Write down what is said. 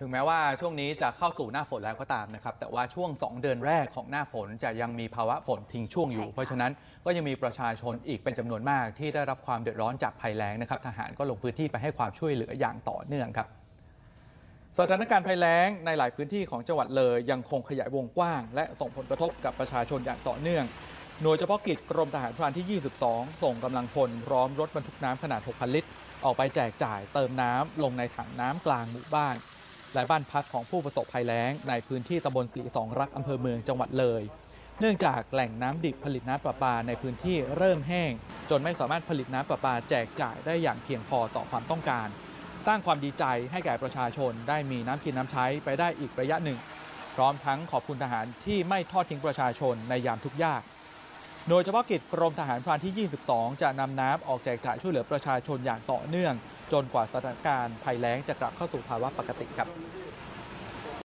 ถึงแม้ว่าช่วงนี้จะเข้าสู่หน้าฝนแล้วก็ตามนะครับ แต่ว่าช่วง 2 เดือนแรกของหน้าฝนจะยังมีภาวะฝนทิ้งช่วงอยู่ใช่ค่ะเพราะฉะนั้นก็ยังมีประชาชนอีกเป็นจำนวนมากที่ได้รับความเดือดร้อนจากภัยแล้งนะครับ ทหารก็ลงพื้นที่ไปให้ความช่วยเหลืออย่างต่อเนื่องครับสถานการณ์ภัยแล้งในหลายพื้นที่ของจังหวัดเลยยังคงขยายวงกว้าง และส่งผลกระทบกับประชาชนอย่างต่อเนื่องหน่วยเฉพาะกิจกรมทหารพรานที่ 22 ส่งกำลังพลพร้อมรถบรรทุกน้ำขนาด 6,000 ลิตร ออกไปแจกจ่ายเติมน้ำลงในถังน้ำกลางหมู่บ้าน และบ้านพักของผู้ประสบภัยแล้ง ในพื้นที่ตำบลสีสองรักอำเภอเมืองจังหวัดเลย เนื่องจากแหล่งน้ำดิบผลิตน้ำประปาในพื้นที่เริ่มแห้ง จนไม่สามารถผลิตน้ำประปาแจกจ่ายได้อย่างเพียงพอต่อความต้องการ สร้างความดีใจให้แก่ประชาชนได้มีน้ำกินน้ำใช้ไปได้อีกระยะหนึ่ง พร้อมทั้งขอบคุณทหารที่ไม่ทอดทิ้งประชาชนในยามทุกข์ยากโดยเฉพาะกิจกรมทหารพรานที่ 22 จะนำน้ำออกแจกจ่ายช่วยเหลือประชาชนอย่างต่อเนื่อง จนกว่าสถานการณ์ภัยแล้งจะกลับเข้าสู่ภาวะปกติครับ